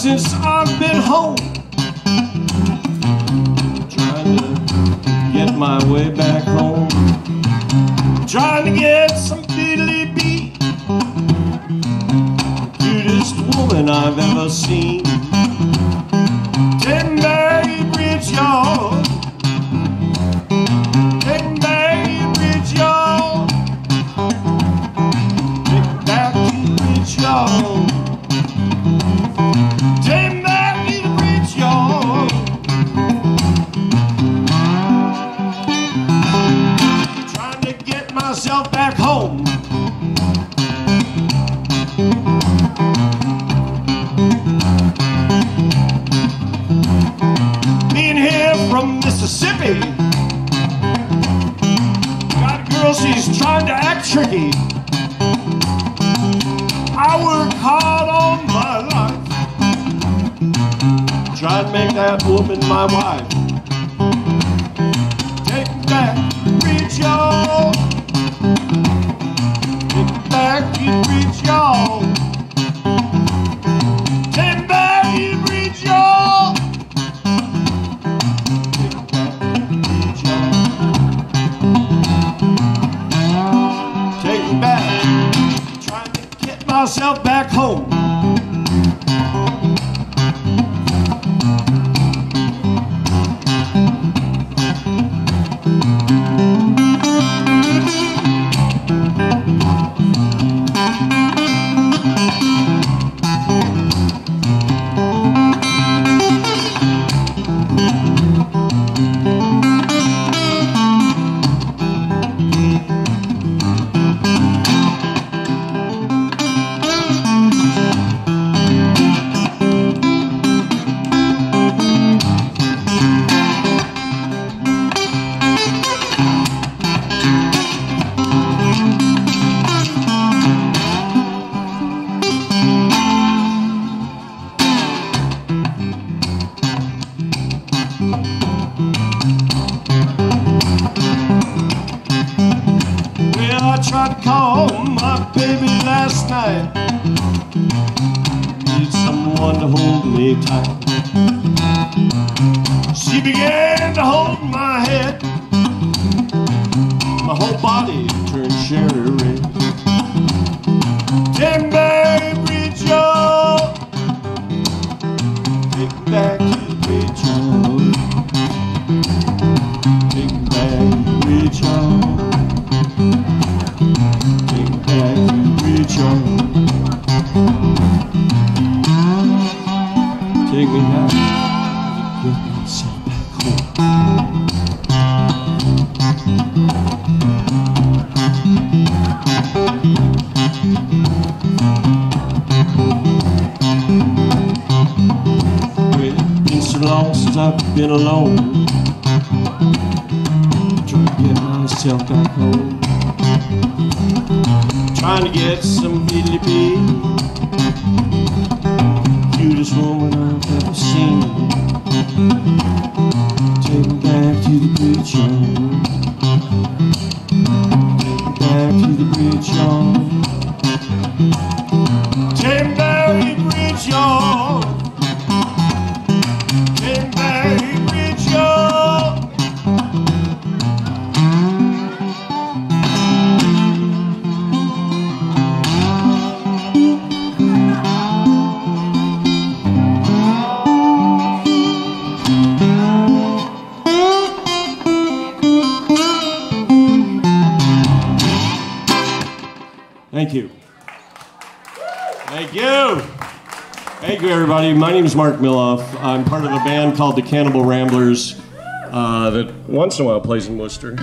Since I've been home. Trying to get my way back home. Trying to get some woman I've ever seen. She's trying to act tricky. I work hard all my life. Try to make that woman my wife. Take back, reach y'all. Myself back home. I called my baby last night. Need someone to hold me tight. She began to hold my head. My whole body turned cherry red. Me back, reach up. Take me back to the beach. Long since I've been alone. Trying to get myself back home trying to get some fiddly the bridge Thank you. Thank you. Thank you, everybody. My name is Mark Milloff. I'm part of a band called the Cannibal Ramblers uh, that once in a while plays in Worcester.